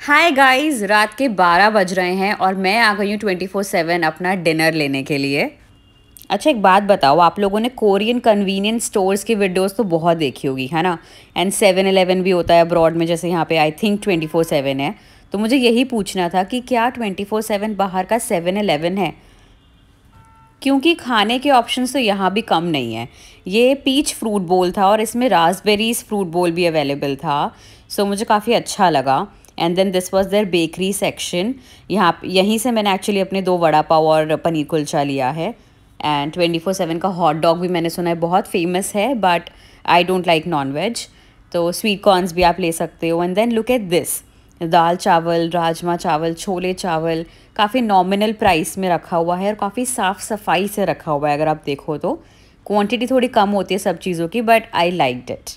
Hi guys रात के 12 बज रहे हैं और मैं आ गई हूँ ट्वेंटी फोर सेवन अपना डिनर लेने के लिए। अच्छा एक बात बताओ, आप लोगों ने कोरियन कन्वीनियंस स्टोर्स की वीडियोस तो बहुत देखी होगी, है ना? एंड सेवन एलेवन भी होता है अब्रॉड में, जैसे यहाँ पे I think twenty four seven है। तो मुझे यही पूछना था कि क्या ट्वेंटी फोर सेवन बाहर का सेवन एलेवन है? क्योंकि खाने के ऑप्शन तो यहाँ भी कम नहीं है। ये पीच फ्रूट बोल था और इसमें रासबेरीज फ्रूट बोल भी अवेलेबल था। सो मुझे काफ़ी अच्छा लगा। And then this was there bakery section यहाँ यहीं से मैंने एक्चुअली अपने दो वड़ा पाव और पनीर कुलचा लिया है। एंड ट्वेंटी फोर सेवन का हॉट डॉग भी मैंने सुना है, बहुत फ़ेमस है but I don't like non veg तो स्वीट कॉर्नस भी आप ले सकते हो। And then look at this dal chawal, rajma chawal, chole चावल, काफ़ी नॉमिनल प्राइस में रखा हुआ है और काफ़ी साफ़ सफ़ाई से रखा हुआ है, अगर आप देखो तो। क्वांटिटी थोड़ी कम होती है सब चीज़ों की बट आई लाइक इट